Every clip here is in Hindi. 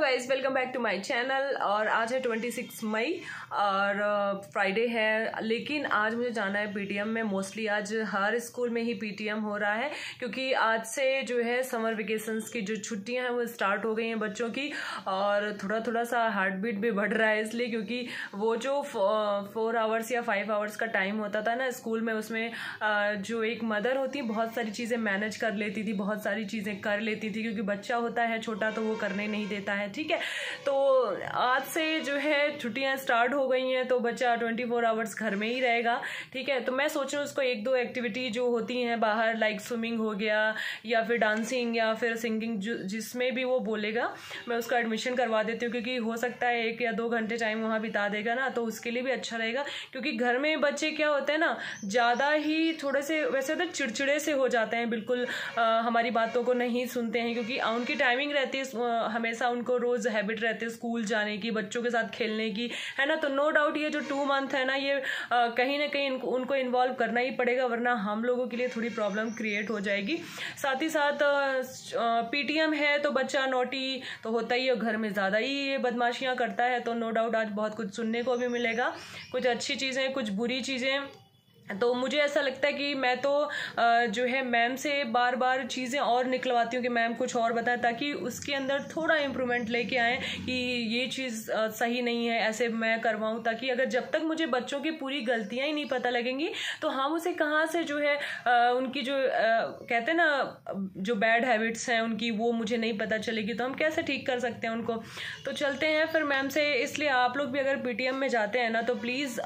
Guys welcome back to my channel और आज है 26 मई और फ्राइडे uh, है। लेकिन आज मुझे जाना है पीटीएम में। मोस्टली आज हर स्कूल में ही पीटीएम हो रहा है क्योंकि आज से जो है समर वेकेशंस की जो छुट्टियाँ हैं वो स्टार्ट हो गई हैं बच्चों की। और थोड़ा थोड़ा सा हार्ट बीट भी बढ़ रहा है इसलिए क्योंकि वो जो फोर आवर्स या फाइव आवर्स का टाइम होता था ना स्कूल में उसमें uh, जो एक मदर होती बहुत सारी चीज़ें मैनेज कर लेती थी बहुत सारी चीज़ें कर लेती थी क्योंकि बच्चा होता है छोटा तो वो करने नहीं देता है। ठीक है? तो आज से जो है छुट्टियाँ स्टार्ट हो गई हैं तो बच्चा ट्वेंटी फोर आवर्स घर में ही रहेगा ठीक है? तो मैं सोच रही हूँ उसको एक दो एक्टिविटी जो होती हैं बाहर लाइक स्विमिंग हो गया या फिर डांसिंग या फिर सिंगिंग जिसमें भी वो बोलेगा मैं उसका एडमिशन करवा देती हूँ क्योंकि हो सकता है एक या दो घंटे टाइम वहाँ बिता देगा ना तो उसके लिए भी अच्छा रहेगा क्योंकि घर में बच्चे क्या होते हैं ना ज़्यादा ही थोड़े से वैसे तो चिड़चिड़े से हो जाते हैं बिल्कुल आ, हमारी बातों को नहीं सुनते हैं क्योंकि उनकी टाइमिंग रहती है हमेशा उनको रोज़ हैबिट रहती है स्कूल जाने की, बच्चों के साथ खेलने की, है ना? तो नो डाउट ये जो टू मंथ है ना, ये कहीं ना कहीं उनको इन्वॉल्व करना ही पड़ेगा, वरना हम लोगों के लिए थोड़ी प्रॉब्लम क्रिएट हो जाएगी। साथ ही साथ पीटीएम है तो बच्चा नोटी तो होता ही है घर में ज़्यादा ही ये बदमाशियाँ करता है तो नो डाउट आज बहुत कुछ सुनने को भी मिलेगा। कुछ अच्छी चीज़ें, कुछ बुरी चीज़ें तो मुझे ऐसा लगता है कि मैं तो जो है मैम से बार बार चीज़ें और निकलवाती हूँ कि मैम कुछ और बताएँ ताकि उसके अंदर थोड़ा इम्प्रूवमेंट लेके आए कि ये चीज़ सही नहीं है, ऐसे मैं करवाऊँ ताकि अगर जब तक मुझे बच्चों की पूरी गलतियाँ ही नहीं पता लगेंगी तो हम उसे कहाँ से जो है उनकी जो कहते हैं ना, जो बैड हैबिट्स हैं उनकी, वो मुझे नहीं पता चलेगी तो हम कैसे ठीक कर सकते हैं उनको? तो चलते हैं फिर मैम से, इसलिए आप लोग भी अगर पीटीएम में जाते हैं ना तो प्लीज़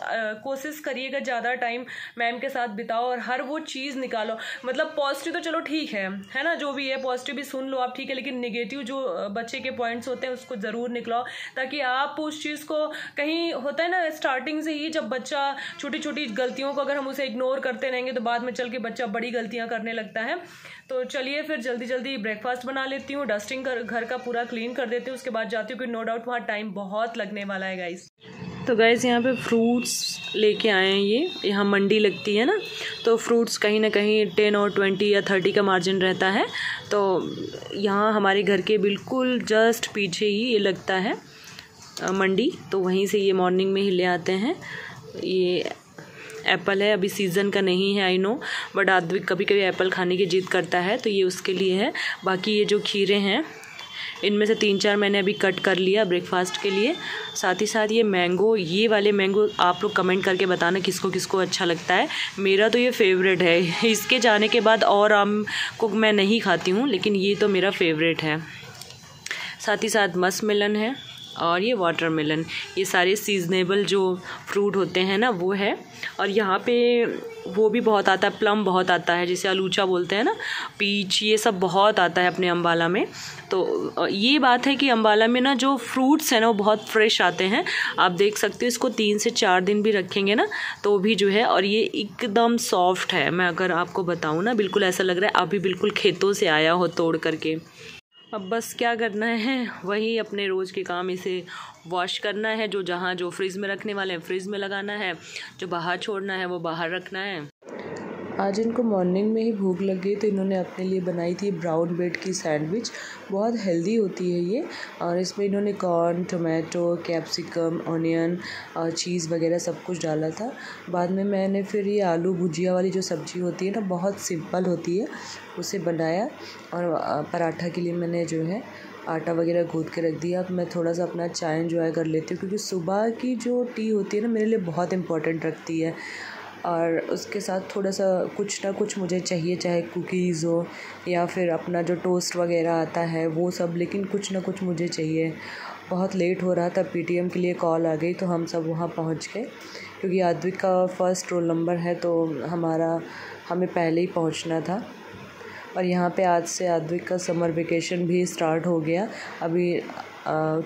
कोशिश करिएगा ज़्यादा टाइम मैम के साथ बिताओ और हर वो चीज़ निकालो। मतलब पॉजिटिव तो चलो ठीक है है ना? जो भी है पॉजिटिव भी सुन लो आप, ठीक है? लेकिन निगेटिव जो बच्चे के पॉइंट्स होते हैं, उसको ज़रूर निकलाओ, ताकि आप उस चीज़ को कहीं, होता है ना स्टार्टिंग से ही जब बच्चा छोटी छोटी गलतियों को अगर हम उसे इग्नोर करते रहेंगे तो बाद में चल के बच्चा बड़ी गलतियाँ करने लगता है। तो चलिए फिर जल्दी जल्दी ब्रेकफास्ट बना लेती हूँ डस्टिंग कर, घर का पूरा क्लीन कर देती हूँ, उसके बाद जाती हूँ कि नो डाउट वहाँ टाइम बहुत लगने वाला है गाइस तो गैस यहाँ पे फ्रूट्स लेके आए हैं ये। यहाँ मंडी लगती है ना तो फ्रूट्स कहीं ना कहीं टेन और ट्वेंटी या थर्टी का मार्जिन रहता है। तो यहाँ हमारे घर के बिल्कुल जस्ट पीछे ही ये लगता है मंडी। तो वहीं से ये मॉर्निंग में ही ले आते हैं। ये एप्पल है, अभी सीज़न का नहीं है आई नो बट आदमी कभी कभी एप्पल खाने की जिद करता है तो ये उसके लिए है। बाकी ये जो खीरे हैं इनमें से तीन चार मैंने अभी कट कर लिया ब्रेकफास्ट के लिए। साथ ही साथ ये मैंगो ये वाले मैंगो आप लोग कमेंट करके बताना किसको किसको अच्छा लगता है। मेरा तो ये फेवरेट है। इसके जाने के बाद और आम को मैं नहीं खाती हूँ, लेकिन ये तो मेरा फेवरेट है। साथ ही साथ मस मिलन है। और ये वाटरमेलन ये सारे सीजनेबल जो फ्रूट होते हैं ना, वो है। और यहाँ पे वो भी बहुत आता है प्लम बहुत आता है, जिसे आलूचा बोलते हैं ना पीच ये सब बहुत आता है अपने अम्बाला में। तो ये बात है कि अम्बाला में ना जो फ्रूट्स हैं ना, वो बहुत फ्रेश आते हैं। आप देख सकते हो, इसको तीन से चार दिन भी रखेंगे ना तो भी जो है, और ये एकदम सॉफ्ट है। मैं अगर आपको बताऊँ ना, बिल्कुल ऐसा लग रहा है अभी बिल्कुल खेतों से आया हो तोड़ करके। अब बस क्या करना है? वही अपने रोज़ के काम इसे वॉश करना है, जो जहाँ जो फ्रिज में रखने वाले हैं फ्रिज में लगाना है, जो बाहर छोड़ना है, वो बाहर रखना है। आज इनको मॉर्निंग में ही भूख लग गई तो इन्होंने अपने लिए बनाई थी ब्राउन ब्रेड की सैंडविच बहुत हेल्दी होती है ये। और इसमें इन्होंने कॉर्न टोमेटो कैप्सिकम ऑनियन और चीज़ वगैरह सब कुछ डाला था। बाद में मैंने फिर ये आलू भुजिया वाली जो सब्ज़ी होती है ना, बहुत सिंपल होती है, उसे बनाया। और पराठा के लिए मैंने जो है आटा वगैरह गूँथ के रख दिया। अब मैं थोड़ा सा अपना चाय इन्जॉय कर लेती हूँ, क्योंकि सुबह की जो टी होती है ना, मेरे लिए बहुत इंपॉर्टेंट रखती है। और उसके साथ थोड़ा सा कुछ ना कुछ मुझे चाहिए, चाहे कुकीज़ हो या फिर अपना जो टोस्ट वगैरह आता है, वो सब, लेकिन कुछ ना कुछ मुझे चाहिए। बहुत लेट हो रहा था पीटीएम के लिए कॉल आ गई तो हम सब वहाँ पहुँच गए। क्योंकि आद्विक का फ़र्स्ट रोल नंबर है तो हमारा, हमें पहले ही पहुँचना था। और यहाँ पे आज से आद्विक का समर वेकेशन भी स्टार्ट हो गया। अभी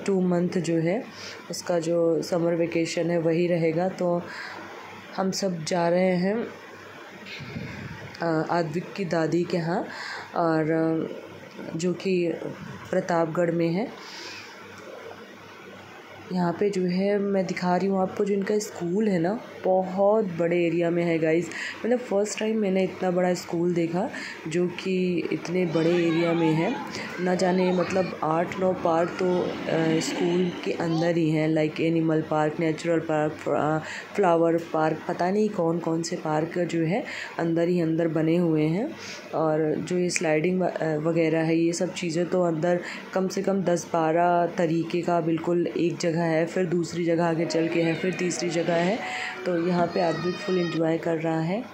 टू मंथ जो है, उसका जो समर वेकेशन है, वही रहेगा। तो हम सब जा रहे हैं आदविक की दादी के यहाँ, और जो कि प्रतापगढ़ में है। यहाँ पे जो है, मैं दिखा रही हूँ आपको जो इनका स्कूल है ना, बहुत बड़े एरिया में है गाइस मतलब फ़र्स्ट टाइम मैंने इतना बड़ा स्कूल देखा जो कि इतने बड़े एरिया में है। ना जाने मतलब आठ, नौ पार्क तो स्कूल के अंदर ही हैं। Like animal park natural park flower park पता नहीं कौन कौन से पार्क जो है, अंदर ही अंदर बने हुए हैं। और जो ये स्लाइडिंग वगैरह है, ये सब चीज़ें तो अंदर कम से कम दस बारह तरीके का बिल्कुल एक जगह है, फिर दूसरी जगह आगे चल के है, फिर तीसरी जगह है। तो यहाँ पे आदमी फुल इंजॉय कर रहा है।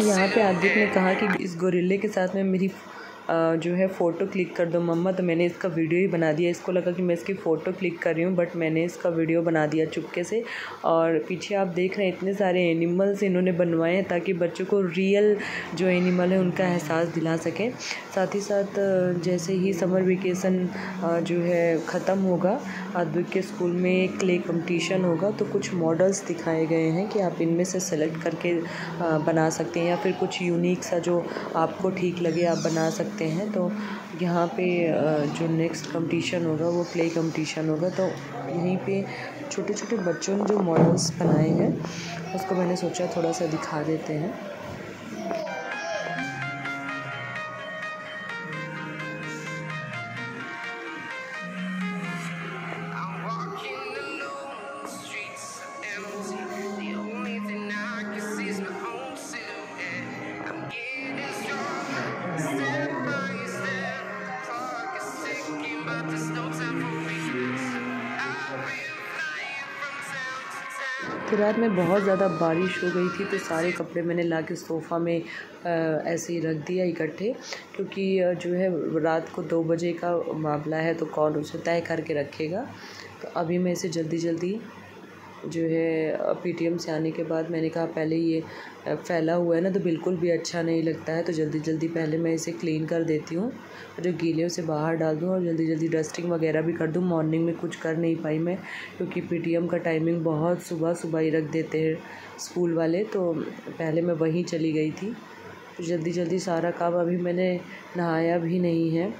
यहाँ पे आदित्य ने कहा कि इस गोरिल्ले के साथ में मेरी जो है फ़ोटो क्लिक कर दो मम्मा तो मैंने इसका वीडियो ही बना दिया। इसको लगा कि मैं इसकी फ़ोटो क्लिक कर रही हूँ बट मैंने इसका वीडियो बना दिया चुपके से। और पीछे आप देख रहे हैं, इतने सारे एनिमल्स इन्होंने बनवाए हैं ताकि बच्चों को रियल जो एनिमल है, उनका एहसास दिला सकें। साथ ही साथ जैसे ही समर वेकेसन जो है, ख़त्म होगा अद्विक के स्कूल में क्ले कम्पटिशन होगा तो कुछ मॉडल्स दिखाए गए हैं कि आप इनमें से सेलेक्ट करके बना सकते हैं या फिर कुछ यूनिक सा जो आपको ठीक लगे, आप बना सकते सकते हैं तो यहाँ पे जो नेक्स्ट कंपटीशन होगा, वो प्ले कंपटीशन होगा। तो यहीं पे छोटे छोटे बच्चों ने जो मॉडल्स बनाए हैं, उसको मैंने सोचा थोड़ा सा दिखा देते हैं। तो रात में बहुत ज़्यादा बारिश हो गई थी तो सारे कपड़े मैंने ला के सोफ़ा में ऐसे ही रख दिया इकट्ठे, क्योंकि जो है रात को दो बजे का मामला है तो कौन उसे तय करके रखेगा। तो अभी मैं इसे जल्दी जल्दी जो है पीटीएम से आने के बाद मैंने कहा, पहले ये फैला हुआ है ना तो बिल्कुल भी अच्छा नहीं लगता है तो जल्दी जल्दी पहले मैं इसे क्लीन कर देती हूँ जो गीले उसे बाहर डाल दूँ, और जल्दी जल्दी डस्टिंग वगैरह भी कर दूँ मॉर्निंग में कुछ कर नहीं पाई मैं, क्योंकि पीटीएम का टाइमिंग बहुत सुबह सुबह ही रख देते हैं स्कूल वाले तो पहले मैं वहीं चली गई थी तो जल्दी जल्दी सारा काम अभी मैंने नहाया भी नहीं है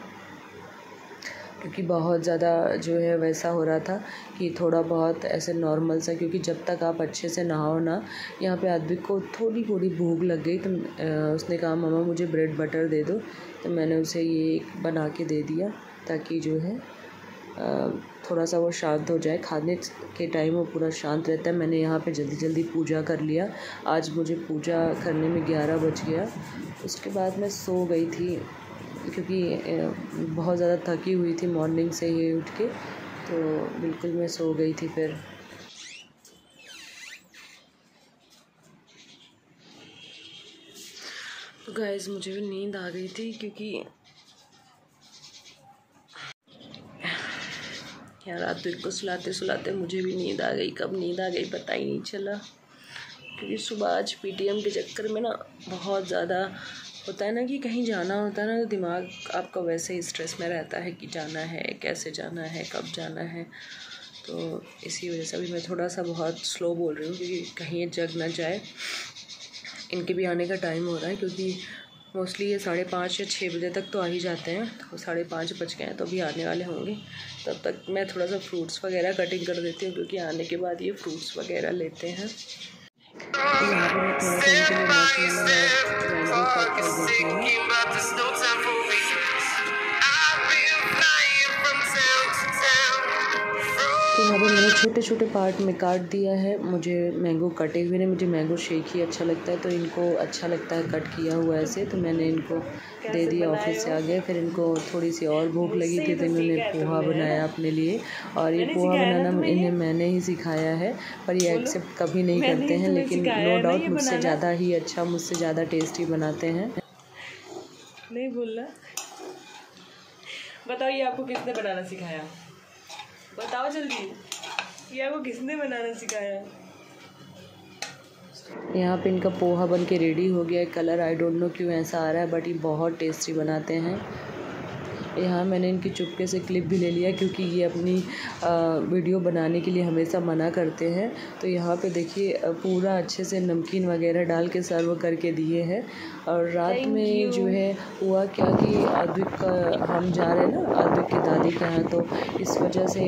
क्योंकि बहुत ज़्यादा जो है वैसा हो रहा था कि थोड़ा बहुत ऐसे नॉर्मल सा, क्योंकि जब तक आप अच्छे से नहाओ ना, यहाँ पे आदमी को थोड़ी थोड़ी भूख लग गई तो उसने कहा मामा मुझे ब्रेड बटर दे दो। तो मैंने उसे ये बना के दे दिया, ताकि जो है थोड़ा सा वो शांत हो जाए। खाने के टाइम वो पूरा शांत रहता है। मैंने यहाँ पे जल्दी जल्दी पूजा कर लिया। आज मुझे पूजा करने में ग्यारह बज गया। उसके बाद मैं सो गई थी। क्योंकि बहुत ज़्यादा थकी हुई थी मॉर्निंग से ही उठ के तो बिल्कुल मैं सो गई थी फिर। तो गैस मुझे भी नींद आ गई थी क्योंकि यार रात को सुलाते सुलाते मुझे भी नींद आ गई, कब नींद आ गई पता ही नहीं चला। क्योंकि सुबह आज पीटीएम के चक्कर में ना बहुत ज़्यादा होता है ना कि कहीं जाना होता है ना तो दिमाग आपका वैसे ही स्ट्रेस में रहता है कि जाना है, कैसे जाना है, कब जाना है। तो इसी वजह से अभी मैं थोड़ा सा बहुत स्लो बोल रही हूँ क्योंकि कहीं जग ना जाए। इनके भी आने का टाइम हो रहा है क्योंकि मोस्टली ये साढ़े पाँच या छः बजे तक तो आ ही जाते हैं। तो साढ़े पाँच बज गए हैं तो अभी आने वाले होंगे। तब तक मैं थोड़ा सा फ्रूट्स वगैरह कटिंग कर देती हूँ क्योंकि आने के बाद ये फ्रूट्स वगैरह लेते हैं। Step by step, heart is sinking, but there's no time for तो यहाँ पर मैंने छोटे छोटे पार्ट में काट दिया है। मुझे मैंगो कटे हुए ने मुझे मैंगो शेक ही अच्छा लगता है। तो इनको अच्छा लगता है कट किया हुआ ऐसे। तो मैंने इनको दे दिया ऑफ़िस से आ गया फिर इनको थोड़ी सी और भूख लगी थी तो इन्होंने पोहा बनाया अपने लिए। और ये पोहा बनाना इन्हें मैंने ही सिखाया है पर ये एक्सेप्ट कभी नहीं करते हैं। लेकिन नो डाउट मुझसे ज़्यादा ही अच्छा मुझसे ज़्यादा टेस्टी बनाते हैं। नहीं बोलना। बताओ ये आपको किसने बनाना सिखाया? बताओ जल्दी। ये आपको किसने बनाना सिखाया? यहाँ पे इनका पोहा बन के रेडी हो गया है। कलर आई डोंट नो क्यों ऐसा आ रहा है बट ये बहुत टेस्टी बनाते हैं। यहाँ मैंने इनकी चुपके से क्लिप भी ले लिया क्योंकि ये अपनी वीडियो बनाने के लिए हमेशा मना करते हैं। तो यहाँ पे देखिए पूरा अच्छे से नमकीन वगैरह डाल के सर्व करके दिए हैं। और रात में जो है हुआ क्या कि आदिक का हम जा रहे हैं ना आद्विक की दादी के यहाँ तो इस वजह से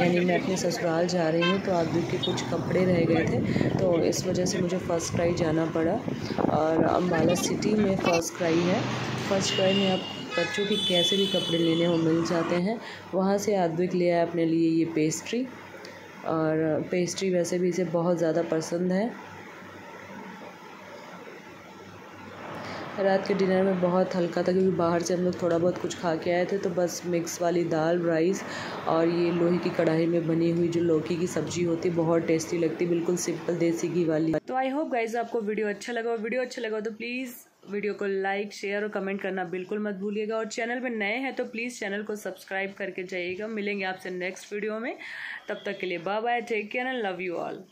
यानी मैं अपने ससुराल जा रही हूँ तो आदमी के कुछ कपड़े रह गए थे तो इस वजह से मुझे फ़र्स्ट क्राई जाना पड़ा। और अम्बाला सिटी में फ़र्स्ट क्राई है। फ़र्स्ट क्राई में आप बच्चों के कैसे भी कपड़े लेने हो, मिल जाते हैं। वहाँ से आदविक ले आया अपने लिए ये पेस्ट्री और पेस्ट्री वैसे भी इसे बहुत ज़्यादा पसंद है। रात के डिनर में बहुत हल्का था क्योंकि बाहर से हम लोग थोड़ा बहुत कुछ खा के आए थे तो बस मिक्स वाली दाल, राइस और ये लोहे की कढ़ाई में बनी हुई जो लौकी की सब्ज़ी होती है, बहुत टेस्टी लगती बिल्कुल सिंपल देसी घी वाली। तो आई होप गाइज़ आपको वीडियो अच्छा लगा। वीडियो अच्छा लगा तो प्लीज़ वीडियो को लाइक शेयर और कमेंट करना बिल्कुल मत भूलिएगा। और चैनल में नए हैं तो प्लीज़ चैनल को सब्सक्राइब करके जाइएगा। मिलेंगे आपसे नेक्स्ट वीडियो में। तब तक के लिए bye bye take care and love you all